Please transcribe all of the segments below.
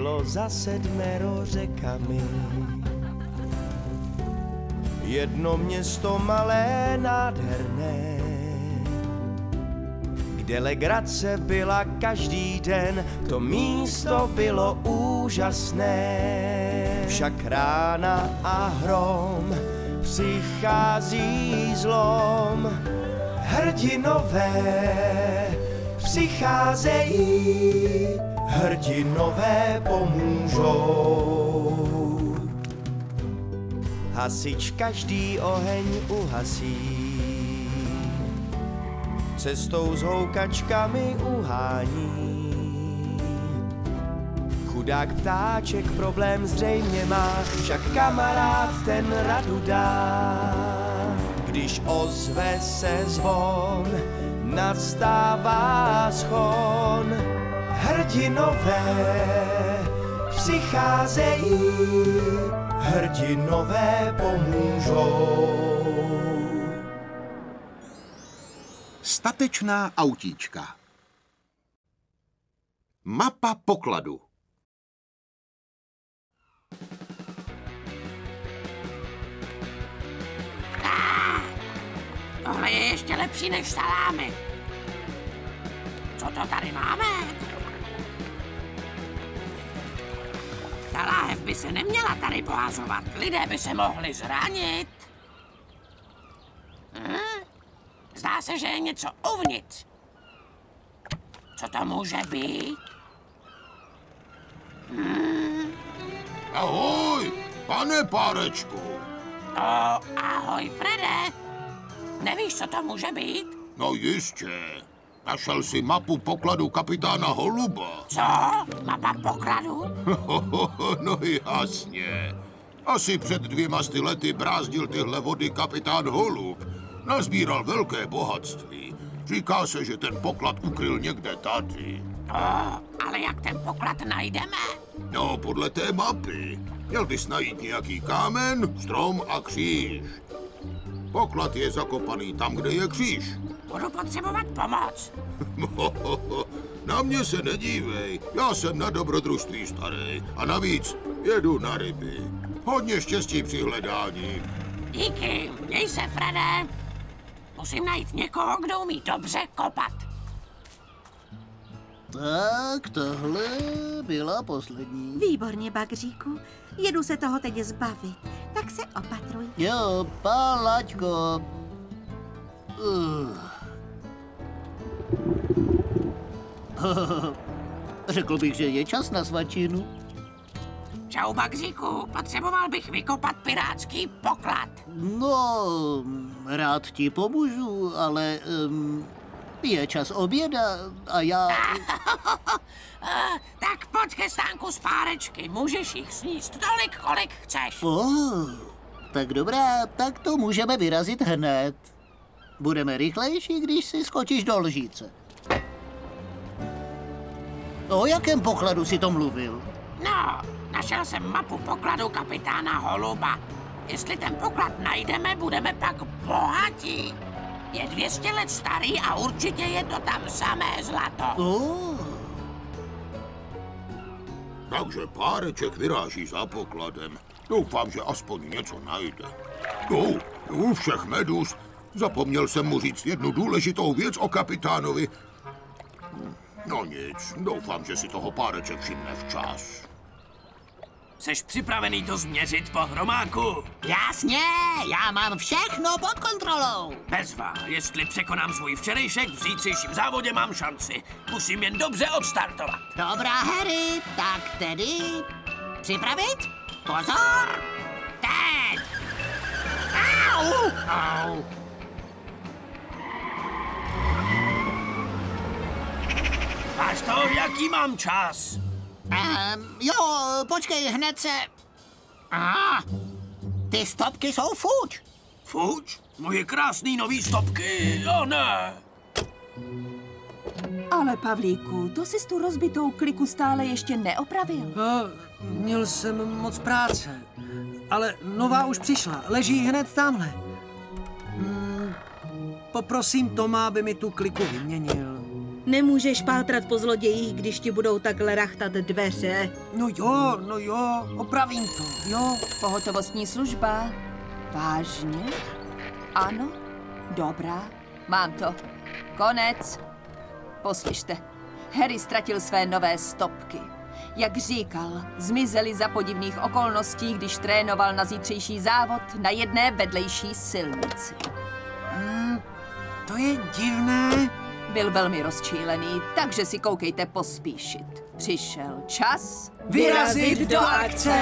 bylo za sedmero řekami. Jedno město malé, nádherné, kde legrace byla každý den, to místo bylo úžasné. Však rána a hrom přichází zlom, hrdinové přicházejí, hrdinové pomůžou. Hasič každý oheň uhasí, cestou s houkačkami uhání. Chudák ptáček problém zřejmě má, však kamarád ten radu dá. Když ozve se zvon, nastává schon. Hrdinové přicházejí, hrdinové pomůžou. Statečná autíčka. Mapa pokladu. Tohle je ještě lepší než salámy. Co to tady máme? Se neměla tady pohazovat. Lidé by se mohli zranit. Hm? Zdá se, že je něco uvnitř. Co to může být? Ahoj, pane párečku. To ahoj, Frede. Nevíš, co to může být? No jistě. Našel si mapu pokladu kapitána Holuba. Co? Mapa pokladu? no jasně. Asi před dvěma sty lety brázdil tyhle vody kapitán Holub. Nazbíral velké bohatství. Říká se, že ten poklad ukryl někde tady. To, ale jak ten poklad najdeme? No, podle té mapy. Měl bys najít nějaký kámen, strom a kříž. Poklad je zakopaný tam, kde je kříž. Budu potřebovat pomoc. na mě se nedívej, já jsem na dobrodružství starý a navíc jedu na ryby. Hodně štěstí při hledání. Díky, měj se, Frede. Musím najít někoho, kdo umí dobře kopat. Tak, tohle byla poslední. Výborně, Bagříku. Jedu se toho teď zbavit. Tak se opatruj. Jo, palaťko. Uh. Řekl bych, že je čas na svačinu. Čau, Bagříku, potřeboval bych vykopat pirátský poklad. No, rád ti pomůžu, ale um, je čas oběda a já... Tak pojď ke stánku z párečky, můžeš jich sníst tolik, kolik chceš. Oh, tak dobrá, tak to můžeme vyrazit hned. Budeme rychlejší, když si skočíš do lžíce. O jakém pokladu si to mluvil? No, našel jsem mapu pokladu kapitána Holuba. Jestli ten poklad najdeme, budeme pak bohatí. Je 200 let starý a určitě je to tam samé zlato. Oh, Takže páreček vyráží za pokladem. Doufám, že aspoň něco najde. No, u všech medus. Zapomněl jsem mu říct jednu důležitou věc o kapitánovi. No nic, doufám, že si toho páreček všimne včas. Seš připravený to změřit po hromáku? Jasně, já mám všechno pod kontrolou. Bezva, jestli překonám svůj včerejšek, v zítřejším závodě mám šanci. Musím jen dobře odstartovat. Dobrá, Harry, tak tedy... Připravit? Pozor! Teď! Au! Au! Máš to, jaký mám čas? Um, jo, počkej, hned se... Aha, ty stopky jsou fuč. Fuč? Moje krásný nový stopky, jo ne. Ale Pavlíku, to jsi tu rozbitou kliku stále ještě neopravil. A, měl jsem moc práce, ale nová už přišla, leží hned tamhle. Hmm, poprosím Toma, aby mi tu kliku vyměnil. Nemůžeš pátrat po zlodějích, když ti budou takhle rachtat dveře. No jo, no jo, opravím to, jo. Pohotovostní služba. Vážně? Ano? Dobrá, mám to. Konec. Poslyšte, Harry ztratil své nové stopky. Jak říkal, zmizely za podivných okolností, když trénoval na zítřejší závod na jedné vedlejší silnici. To je divné. Byl velmi rozčílený, takže si koukejte pospíšit. Přišel čas Vyrazit do akce!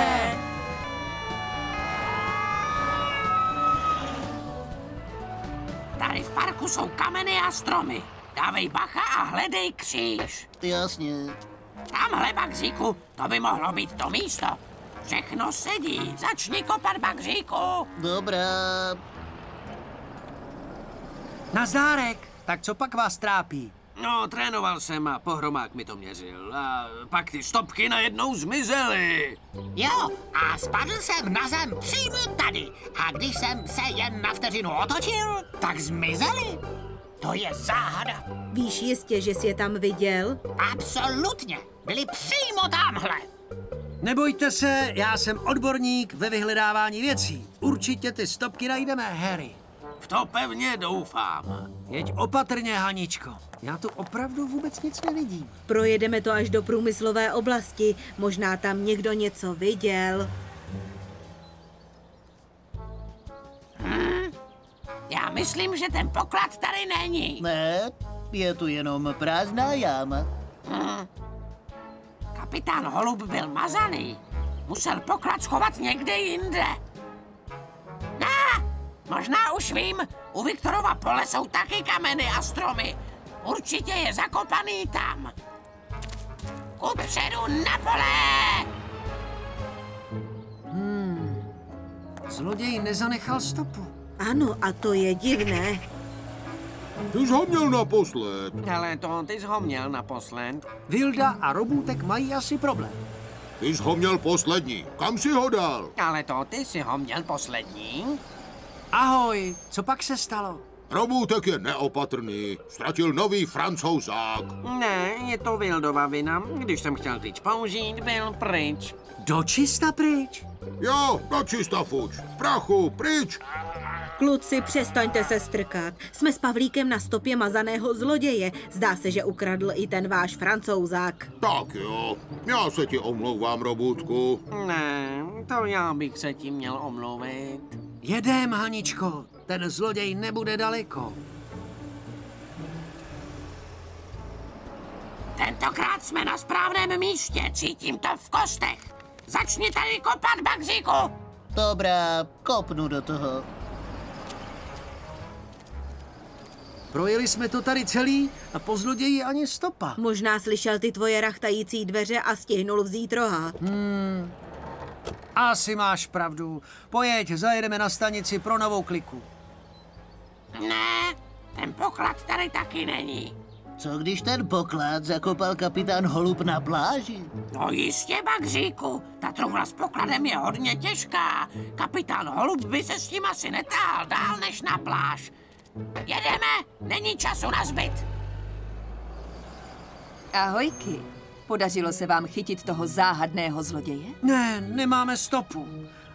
Tady v parku jsou kameny a stromy. Dávej bacha a hledej kříž. Jasně. Tamhle, Bagříku, to by mohlo být to místo. Všechno sedí. Začni kopat, Bagříku. Dobrá. Nazdárek. Tak co pak vás trápí? No, trénoval jsem a pohromák mi to měřil. A pak ty stopky najednou zmizely. Jo, a spadl jsem na zem přímo tady. A když jsem se jen na vteřinu otočil, tak zmizeli. To je záhada. Víš jistě, že jsi je tam viděl? Absolutně. Byli přímo tamhle. Nebojte se, já jsem odborník ve vyhledávání věcí. Určitě ty stopky najdeme, Harry. V to pevně doufám. Jeď opatrně, Haničko. Já tu opravdu vůbec nic nevidím. Projedeme to až do průmyslové oblasti. Možná tam někdo něco viděl. Já myslím, že ten poklad tady není. Ne, je tu jenom prázdná jáma. Kapitán Holub byl mazaný. Musel poklad schovat někde jinde. Možná už vím. U Viktorova pole jsou taky kameny a stromy. Určitě je zakopaný tam. Kupředu na pole! Zloděj nezanechal stopu. Ano, a to je divné. Ty jsi ho měl naposled. Ale to ty jsi ho měl naposled. Vilda a Robůtek mají asi problém. Ty jsi ho měl poslední. Kam si ho dal? Ale to ty si ho měl poslední. Ahoj, co pak se stalo? Robůtek je neopatrný. Ztratil nový francouzák. Ne, je to Vildova vina. Když jsem chtěl tyč použít, byl pryč. Dočista pryč. Jo, na čista fuč. V prachu, pryč. Kluci, přestaňte se strkat. Jsme s Pavlíkem na stopě mazaného zloděje. Zdá se, že ukradl i ten váš francouzák. Tak jo, já se ti omlouvám, Robůtku. Ne, to já bych se tím měl omluvit. Jedem, Haničko. Ten zloděj nebude daleko. Tentokrát jsme na správném místě, cítím to v kostech. Začni tady kopat, Bagříku! Dobrá, kopnu do toho. Projeli jsme to tady celý a po zloději ani stopa. Možná slyšel ty tvoje rachtající dveře a stihnul vzít roha. Asi máš pravdu. Pojeď, zajedeme na stanici pro novou kliku. Ne, ten poklad tady taky není. Co když ten poklad zakopal kapitán Holub na pláži? No jistě, Bagříku, ta truhla s pokladem je hodně těžká. Kapitán Holub by se s tím asi netáhl dál než na pláž. Jedeme, není času na zbyt. Ahojky. Podařilo se vám chytit toho záhadného zloděje? Ne, nemáme stopu.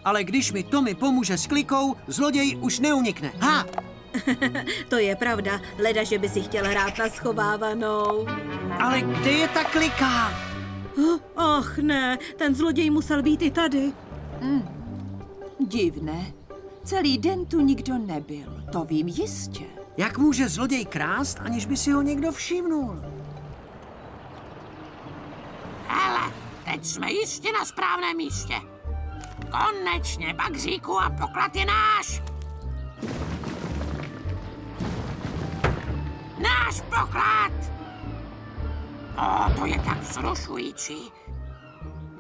Ale když mi Tommy pomůže s klikou, zloděj už neunikne. Ha! To je pravda, leda, že by si chtěl hrát na schovávanou. Ale kde je ta klika? Ach ne, ten zloděj musel být i tady. Divné. Celý den tu nikdo nebyl, to vím jistě. Jak může zloděj krást, aniž by si ho někdo všimnul? Hele, teď jsme jistě na správném místě. Konečně, Bagříku, a poklad je náš. Náš poklad! O, to je tak vzrušující.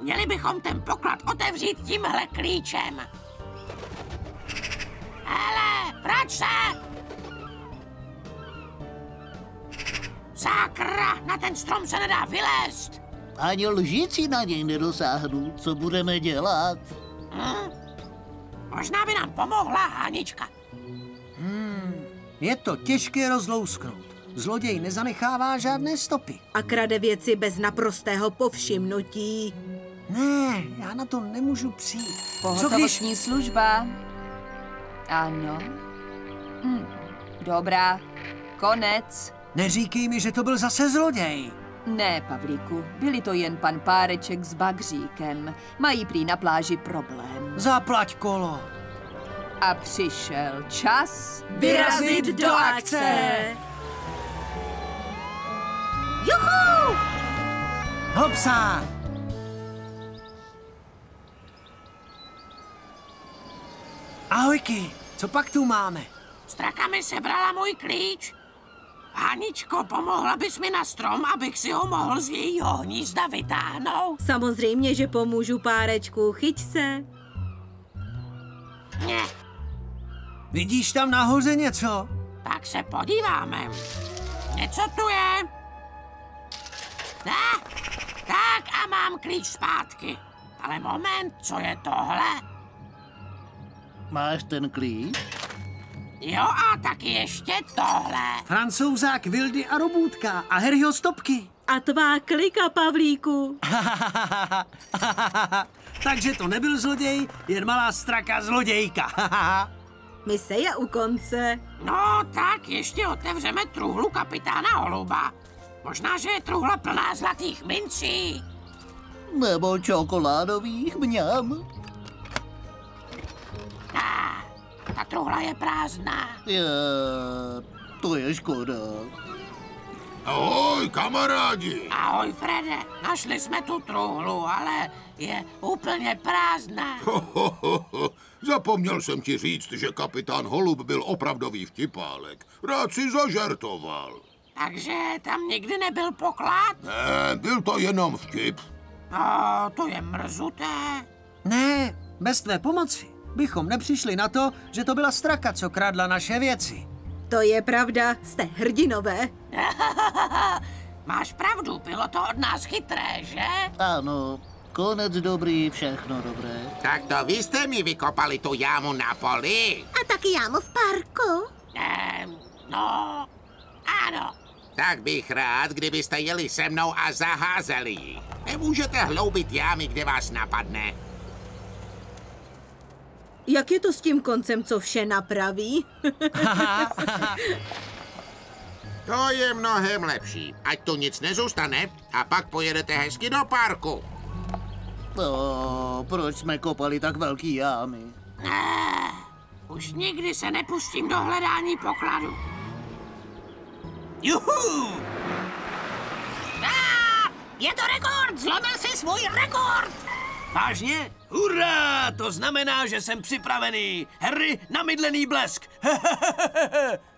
Měli bychom ten poklad otevřít tímhle klíčem. Hele, vrať se! Sakra, na ten strom se nedá vylézt. Ani lžíci na něj nedosáhnou. Co budeme dělat? Možná by nám pomohla Hanička. Je to těžké rozlousknout. Zloděj nezanechává žádné stopy. A krade věci bez naprostého povšimnutí. Ne, já na to nemůžu přijít. Co když... Pohotovostní služba. Ano. Hm. Dobrá. Konec. Neříkej mi, že to byl zase zloděj. Ne, Pavlíku, byli to jen pan Páreček s bagříkem. Mají prý na pláži problém. Zaplať kolo. A přišel čas Vyrazit do akce! Juhu! Hopsa! Ahojky, co pak tu máme? Straka mi sebrala můj klíč. Haničko, pomohla bys mi na strom, abych si ho mohl z jejího hnízda vytáhnout? Samozřejmě, že pomůžu párečku, chyť se. Ne, Vidíš tam nahoře něco? tak se podíváme. Něco tu je. Ne, tak a mám klíč zpátky. Ale moment, co je tohle? Máš ten klíč? Jo a taky ještě tohle. Francouzák Vildy a Robůtka a Harryho stopky. A tvá klika, Pavlíku. Takže to nebyl zloděj, jen malá straka zlodějka. Mise je u konce. No tak ještě otevřeme truhlu kapitána Holuba. Možná, že je truhla plná zlatých mincí. Nebo čokoládových mňam? Truhla je prázdná. Je, to je škoda. Ahoj, kamarádi. Ahoj, Frede. Našli jsme tu truhlu, ale je úplně prázdná. Ho, ho, ho, ho. Zapomněl jsem ti říct, že kapitán Holub byl opravdový vtipálek. Rád si zažertoval. Takže tam nikdy nebyl poklad? Ne, byl to jenom vtip. No, to je mrzuté. ne, bez tvé pomoci bychom nepřišli na to, že to byla straka, co kradla naše věci. To je pravda, jste hrdinové. Máš pravdu, bylo to od nás chytré, že? Ano, konec dobrý, všechno dobré. Tak to vy jste mi vykopali tu jámu na poli. A taky jámu v parku. Ehm, no, ano. Tak bych rád, kdybyste jeli se mnou a zaházeli ji. Nemůžete hloubit jámy, kde vás napadne. Jak je to s tím koncem, co vše napraví? To je mnohem lepší. Ať tu nic nezůstane a pak pojedete hezky do parku. No, proč jsme kopali tak velký jámy? Ne, už nikdy se nepustím do hledání pokladu. Juhu! A, je to rekord, zlomil si svůj rekord. Vážně? Hurá! To znamená, že jsem připravený. Harry, namydlený blesk.